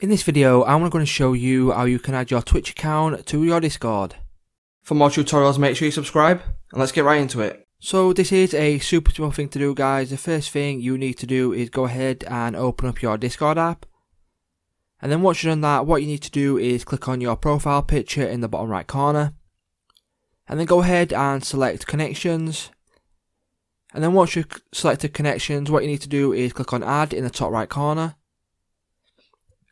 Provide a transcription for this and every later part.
In this video, I'm going to show you how you can add your Twitch account to your Discord. For more tutorials, make sure you subscribe, and let's get right into it. So this is a super simple thing to do guys. The first thing you need to do is go ahead and open up your Discord app. And then once you've done that, what you need to do is click on your profile picture in the bottom right corner. And then go ahead and select connections. And then once you've selected connections, what you need to do is click on add in the top right corner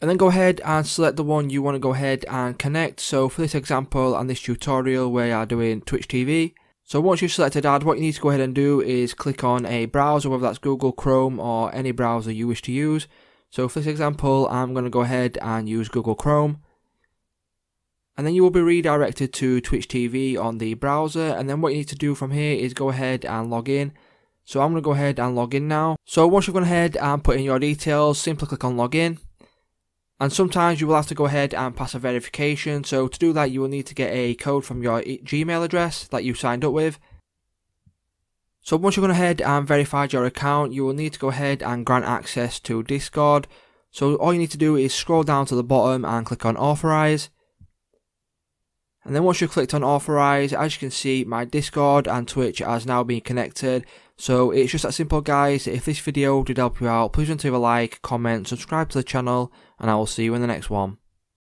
and then go ahead and select the one you want to go ahead and connect. So for this example and this tutorial we are doing Twitch TV. So once you've selected add, what you need to go ahead and do is click on a browser, whether that's Google Chrome or any browser you wish to use. So for this example, I'm going to go ahead and use Google Chrome. And then you will be redirected to Twitch TV on the browser. And then what you need to do from here is go ahead and log in. So I'm going to go ahead and log in now. So once you've gone ahead and put in your details, simply click on login and sometimes you will have to go ahead and pass a verification. So to do that you will need to get a code from your gmail address that you signed up with. So once you've gone ahead and verified your account you will need to go ahead and grant access to discord. So all you need to do is scroll down to the bottom and click on authorize and then once you've clicked on authorize as you can see my discord and twitch has now been connected so it's just that simple guys, if this video did help you out, please don't leave a like, comment, subscribe to the channel, and I will see you in the next one.